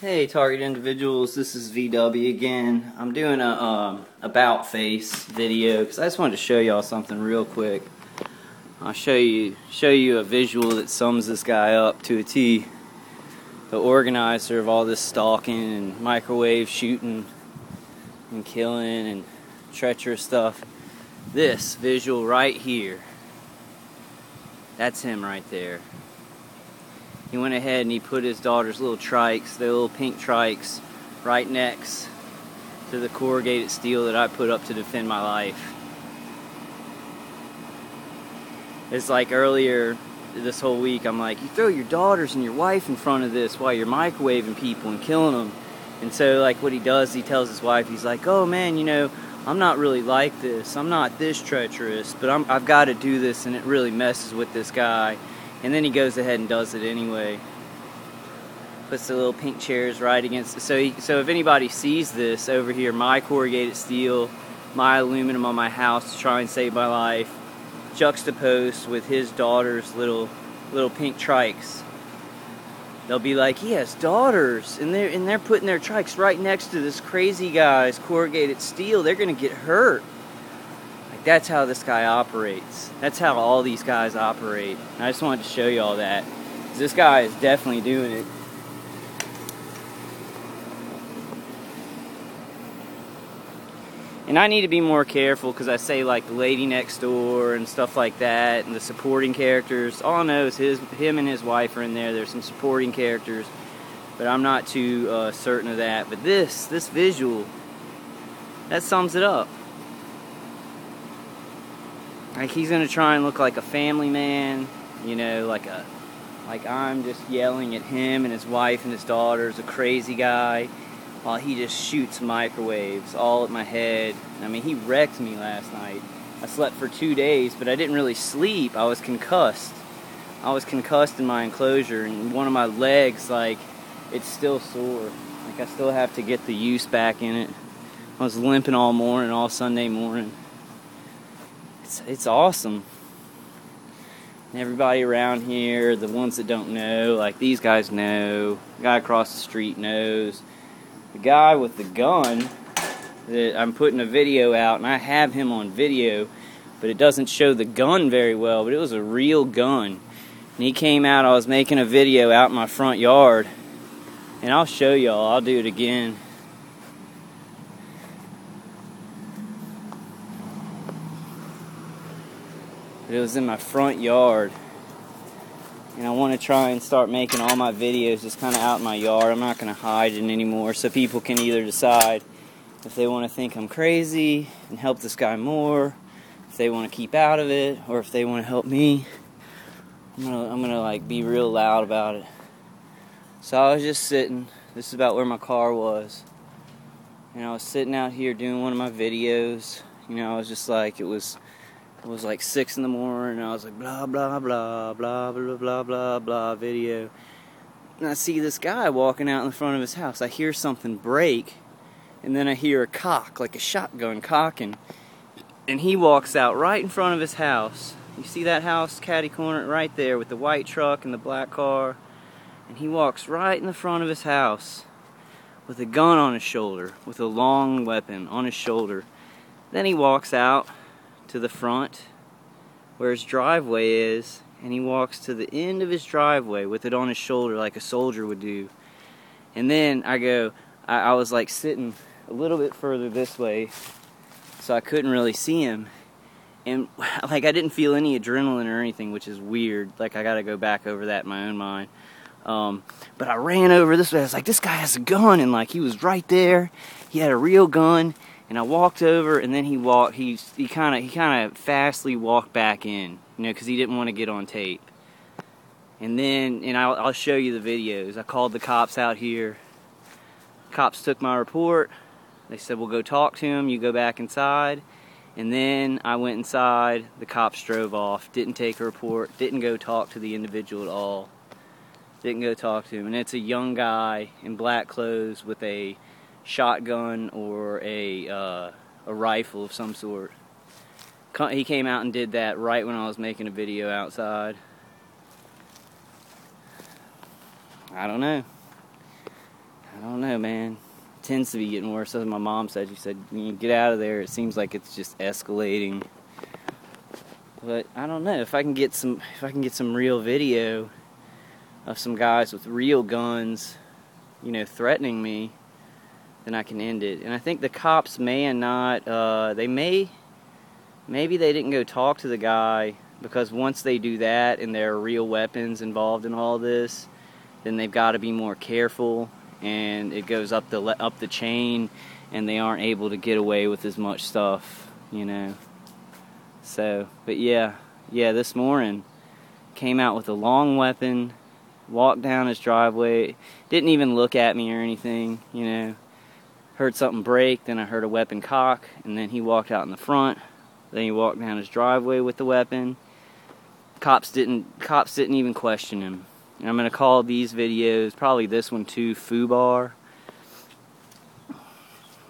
Hey target individuals, this is VW again. I'm doing a um, about face video because I just wanted to show y'all something real quick. I'll show you show you a visual that sums this guy up to a T. The organizer of all this stalking and microwave shooting and killing and treacherous stuff. This visual right here. That's him right there he went ahead and he put his daughter's little trikes, the little pink trikes, right next to the corrugated steel that I put up to defend my life. It's like earlier this whole week, I'm like, you throw your daughters and your wife in front of this while you're microwaving people and killing them. And so, like, what he does, he tells his wife, he's like, oh man, you know, I'm not really like this. I'm not this treacherous, but I'm, I've got to do this, and it really messes with this guy. And then he goes ahead and does it anyway. Puts the little pink chairs right against it. So, he, so if anybody sees this over here, my corrugated steel, my aluminum on my house to try and save my life, juxtaposed with his daughter's little little pink trikes. They'll be like, he has daughters, and they're and they're putting their trikes right next to this crazy guy's corrugated steel. They're gonna get hurt. Like that's how this guy operates. That's how all these guys operate. And I just wanted to show you all that. This guy is definitely doing it. And I need to be more careful because I say like the lady next door and stuff like that, and the supporting characters. All I know is his, him and his wife are in there. There's some supporting characters, but I'm not too uh, certain of that. But this, this visual, that sums it up. Like he's gonna try and look like a family man, you know, like a like I'm just yelling at him and his wife and his daughters, a crazy guy, while he just shoots microwaves all at my head. I mean, he wrecked me last night. I slept for two days, but I didn't really sleep. I was concussed. I was concussed in my enclosure, and one of my legs, like, it's still sore. Like, I still have to get the use back in it. I was limping all morning, all Sunday morning it's it's awesome. And everybody around here, the ones that don't know, like these guys know. The guy across the street knows. The guy with the gun that I'm putting a video out, and I have him on video, but it doesn't show the gun very well. But it was a real gun. And he came out. I was making a video out in my front yard, and I'll show y'all. I'll do it again. It was in my front yard. And I want to try and start making all my videos just kind of out in my yard. I'm not going to hide it anymore so people can either decide if they want to think I'm crazy and help this guy more, if they want to keep out of it, or if they want to help me. I'm gonna, I'm gonna like be real loud about it. So I was just sitting. This is about where my car was, and I was sitting out here doing one of my videos. You know, I was just like, it was it was like six in the morning. I was like blah blah blah blah blah blah blah blah video, and I see this guy walking out in the front of his house. I hear something break, and then I hear a cock, like a shotgun cocking, and he walks out right in front of his house. You see that house, caddy corner, right there with the white truck and the black car, and he walks right in the front of his house with a gun on his shoulder, with a long weapon on his shoulder. Then he walks out to the front where his driveway is and he walks to the end of his driveway with it on his shoulder like a soldier would do. And then I go, I, I, was like sitting a little bit further this way so I couldn't really see him. And like I didn't feel any adrenaline or anything, which is weird. Like I gotta go back over that in my own mind. Um, but I ran over this way. I was like, this guy has a gun, and like he was right there. He had a real gun, and I walked over, and then he walked. He he kind of he kind of fastly walked back in, you know, because he didn't want to get on tape. And then, and I'll, I'll show you the videos. I called the cops out here. Cops took my report. They said, "We'll go talk to him. You go back inside." And then I went inside. The cops drove off. Didn't take a report. Didn't go talk to the individual at all. Didn't go talk to him. And it's a young guy in black clothes with a shotgun or a uh, a rifle of some sort. He came out and did that right when I was making a video outside. I don't know. I don't know, man. It tends to be getting worse. As my mom said, she said, you get out of there, it seems like it's just escalating. But I don't know if I can get some if I can get some real video of some guys with real guns, you know, threatening me, then I can end it. And I think the cops may and not uh, they may maybe they didn't go talk to the guy because once they do that and there are real weapons involved in all this, then they've got to be more careful and it goes up the up the chain and they aren't able to get away with as much stuff, you know. So, but yeah, yeah, this morning came out with a long weapon, walked down his driveway, didn't even look at me or anything, you know. Heard something break, then I heard a weapon cock, and then he walked out in the front. Then he walked down his driveway with the weapon. Cops didn't cops didn't even question him. And I'm gonna call these videos, probably this one too, Fubar.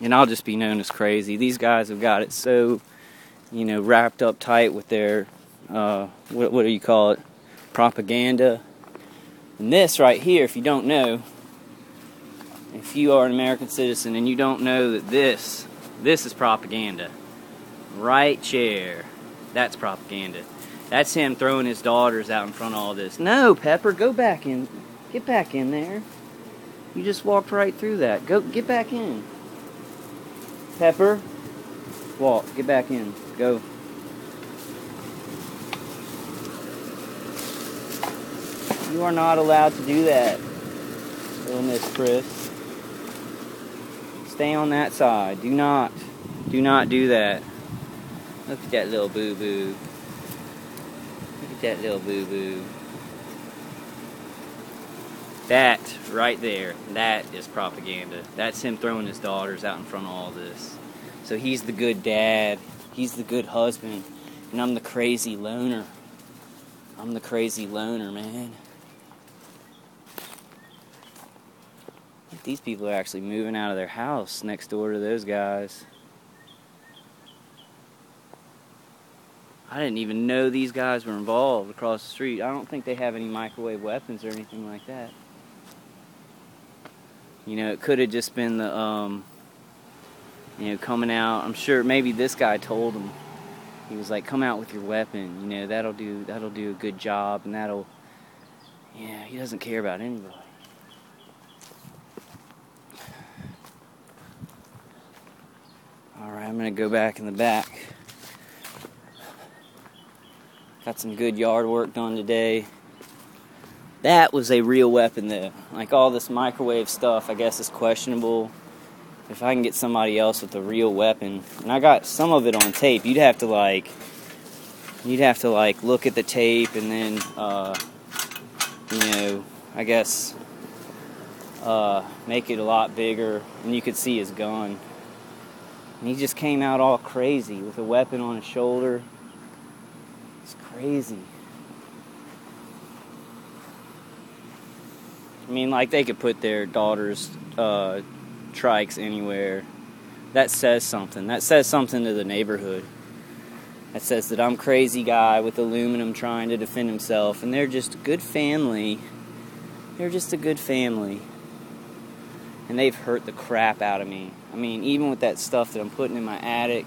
And I'll just be known as crazy. These guys have got it so you know, wrapped up tight with their, uh, what, what do you call it, propaganda. And this right here, if you don't know, if you are an American citizen and you don't know that this, this is propaganda. Right chair, that's propaganda. That's him throwing his daughters out in front of all this. No, Pepper, go back in. Get back in there. You just walked right through that. Go, get back in. Pepper, walk. Get back in. Go. You are not allowed to do that, little Miss Chris. Stay on that side. Do not, do not do that. Look at that little boo boo. Look at that little boo boo. That right there, that is propaganda. That's him throwing his daughters out in front of all this. So he's the good dad. He's the good husband. And I'm the crazy loner. I'm the crazy loner, man. These people are actually moving out of their house next door to those guys. I didn't even know these guys were involved across the street. I don't think they have any microwave weapons or anything like that. You know, it could have just been the um, you know, coming out. I'm sure maybe this guy told him. He was like, "Come out with your weapon. You know, that'll do. That'll do a good job, and that'll." Yeah, he doesn't care about anybody. All right, I'm gonna go back in the back. Got some good yard work done today. That was a real weapon, though. Like all this microwave stuff, I guess is questionable if I can get somebody else with a real weapon, and I got some of it on tape, you'd have to like, you'd have to like look at the tape and then, uh, you know, I guess, uh, make it a lot bigger, and you could see his gun. And he just came out all crazy with a weapon on his shoulder. It's crazy. I mean, like they could put their daughters, uh, trikes anywhere, that says something. That says something to the neighborhood. That says that I'm crazy guy with aluminum trying to defend himself, and they're just a good family. They're just a good family. And they've hurt the crap out of me. I mean, even with that stuff that I'm putting in my attic,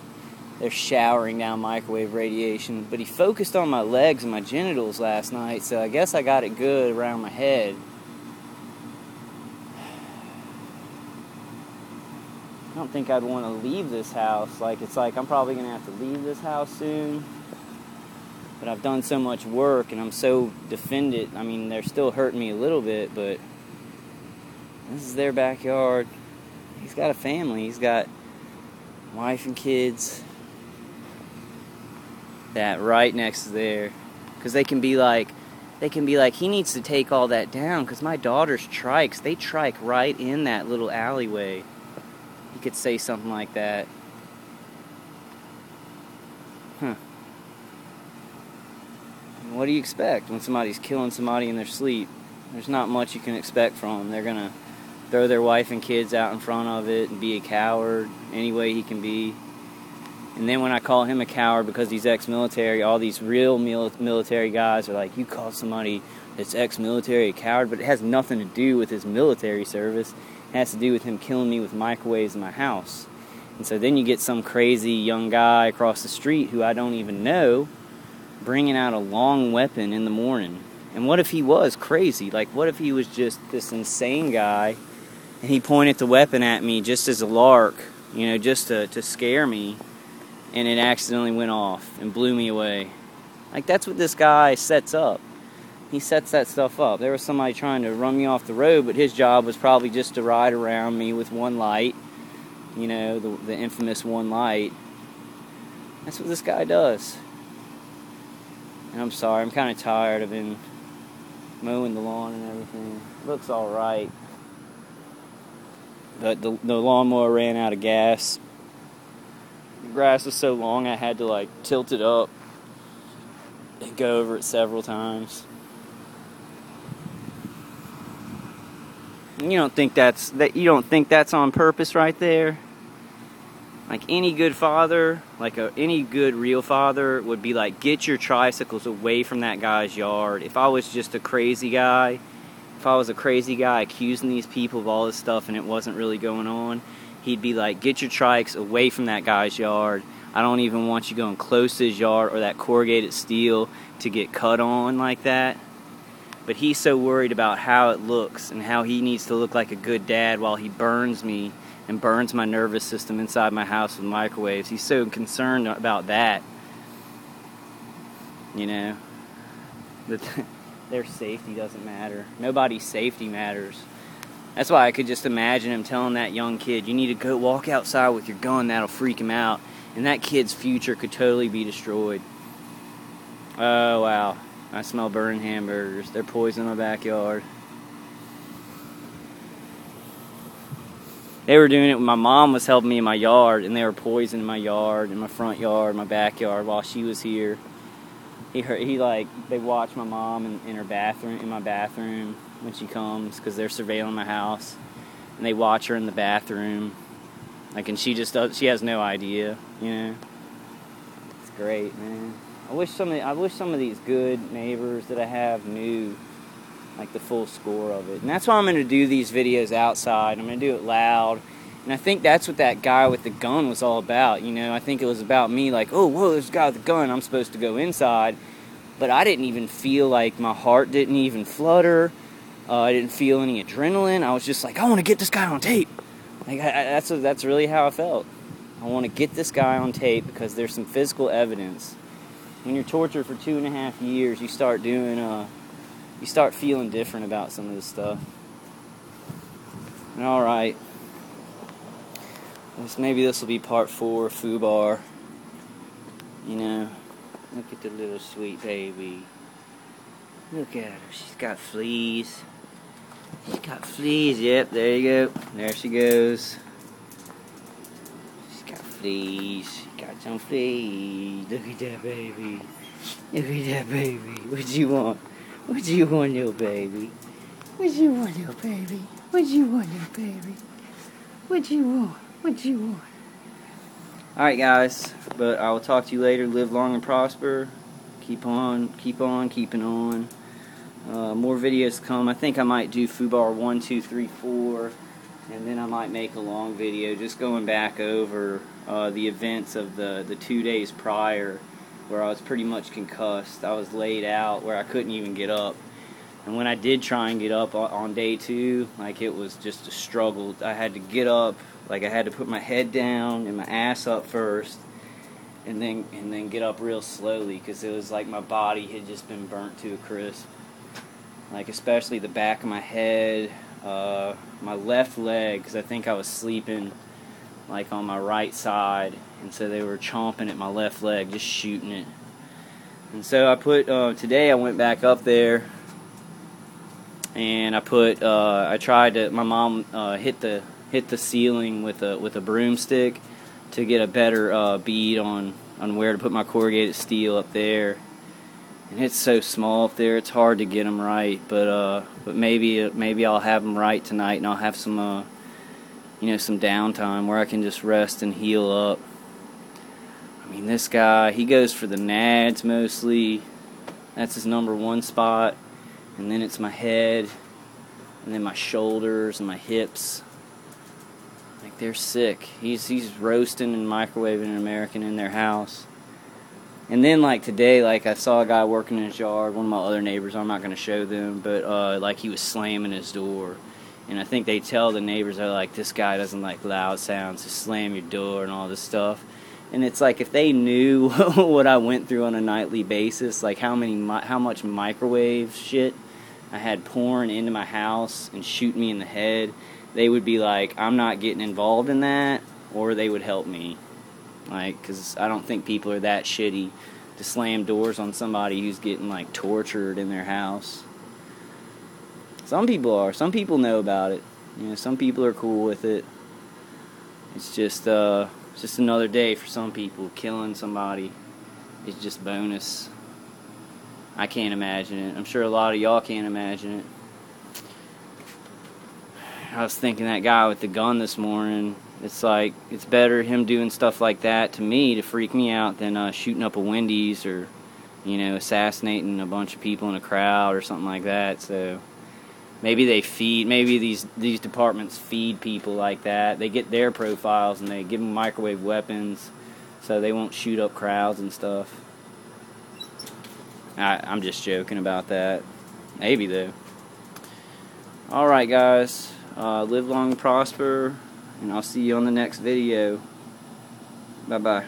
they're showering down microwave radiation. But he focused on my legs and my genitals last night, so I guess I got it good around my head. I don't think I'd want to leave this house. Like, it's like I'm probably going to have to leave this house soon. But I've done so much work and I'm so defended. I mean, they're still hurting me a little bit, but this is their backyard. He's got a family, he's got wife and kids. That right next to there. Because they can be like, they can be like, he needs to take all that down because my daughter's trikes, they trike right in that little alleyway You could say something like that. Huh. What do you expect when somebody's killing somebody in their sleep? There's not much you can expect from them. They're to throw their wife and kids out in front of it and be a coward any way he can be. And then when I call him a coward because he's ex military, all these real military guys are like, You call somebody that's ex military a coward, but it has nothing to do with his military service It has to do with him killing me with microwaves in my house. And so then you get some crazy young guy across the street who I don't even know bringing out a long weapon in the morning. And what if he was crazy? Like, what if he was just this insane guy and he pointed the weapon at me just as a lark, you know, just to, to scare me, and it accidentally went off and blew me away? Like, that's what this guy sets up. He sets that stuff up. There was somebody trying to run me off the road, but his job was probably just to ride around me with one light, you know, the, the infamous one light. That's what this guy does. And I'm sorry, I'm kind of tired. I've been mowing the lawn and everything. looks alright. But the, the lawnmower ran out of gas. The grass was so long I had to like tilt it up and go over it several times. You don't think that's that you don't think that's on purpose right there? Like any good father, like a, any good real father would be like, get your tricycles away from that guy's yard. If I was just a crazy guy, if I was a crazy guy accusing these people of all this stuff and it wasn't really going on, he'd be like, get your trikes away from that guy's yard. I don't even want you going close to his yard or that corrugated steel to get cut on like that. But he's so worried about how it looks and how he needs to look like a good dad while he burns me and burns my nervous system inside my house with microwaves. He's so concerned about that. You know, their safety doesn't matter. Nobody's safety matters. That's why I could just imagine him telling that young kid, "You need to go walk outside with your gun. That'll freak him out." And that kid's future could totally be destroyed. Oh wow, I smell burning hamburgers. They're poisoning my backyard. they were doing it when my mom was helping me in my yard and they were poisoning my yard and my front yard my backyard while she was here he heard, he like they watch my mom in, in her bathroom in my bathroom when she comes because they're surveilling my house and they watch her in the bathroom like and she just does she has no idea you know it's great man i wish some of the, i wish some of these good neighbors that i have knew like the full score of it. And that's why I'm going to do these videos outside. I'm going to do it loud. And I think that's what that guy with the gun was all about. You know, I think it was about me like, oh, whoa, there's a guy with a gun. I'm supposed to go inside. But I didn't even feel like my heart didn't even flutter. Uh, I didn't feel any adrenaline. I was just like, I want to get this guy on tape. Like I, I, that's that's really how I felt. I want to get this guy on tape because there's some physical evidence. When you're tortured for two and a half years, you start doing uh, you start feeling different about some of this stuff. All right. Maybe this will be part four, Fubar. You know, look at the little sweet baby. Look at her. She's got fleas. She's got fleas. Yep, there you go. There she goes. She's got fleas. She got some fleas. Look at that baby. Look at that baby. What you want? What do you want, little baby? What do you want, little baby? What you want, little baby? What you want? What you want? Alright, guys. But I will talk to you later. Live long and prosper. Keep on, keep on, keeping on. Uh, more videos come. I think I might do Fubar 1, 2, 3, 4. And then I might make a long video just going back over uh, the events of the, the two days prior where I was pretty much concussed. I was laid out where I couldn't even get up. And when I did try and get up on day two, like it was just a struggle. I had to get up, like I had to put my head down and my ass up first, and then and then get up real slowly because it was like my body had just been burnt to a crisp. Like especially the back of my head, uh, my left leg, because I think I was sleeping like on my right side, and so they were chomping at my left leg, just shooting it. And so I put uh, today I went back up there, and I put uh, I tried to. My mom uh, hit the hit the ceiling with a with a broomstick to get a better uh, bead on on where to put my corrugated steel up there. And it's so small up there; it's hard to get them right. But uh, but maybe maybe I'll have them right tonight, and I'll have some uh, you know, some downtime where I can just rest and heal up. I mean, this guy, he goes for the nads mostly. That's his number one spot. And then it's my head, and then my shoulders and my hips. Like they're sick. He's he's roasting and microwaving an American in their house. And then like today, like I saw a guy working in his yard. One of my other neighbors. I'm not going to show them, but uh, like he was slamming his door. And I think they tell the neighbors they're like, this guy doesn't like loud sounds. So slam your door and all this stuff. And it's like if they knew what I went through on a nightly basis, like how many how much microwave shit I had pouring into my house and shoot me in the head, they would be like, I'm not getting involved in that, or they would help me. Like, because I don't think people are that shitty to slam doors on somebody who's getting, like, tortured in their house. Some people are. Some people know about it. You know, some people are cool with it. It's just, uh, it's just another day for some people. Killing somebody is just bonus. I can't imagine it. I'm sure a lot of y'all can't imagine it. I was thinking that guy with the gun this morning. It's like it's better him doing stuff like that to me to freak me out than uh, shooting up a Wendy's or you know assassinating a bunch of people in a crowd or something like that. So maybe they feed maybe these these departments feed people like that. They get their profiles and they give them microwave weapons so they won't shoot up crowds and stuff. I, I'm just joking about that. Maybe though. All right, guys. Uh, live long prosper, and I'll see you on the next video. Bye bye.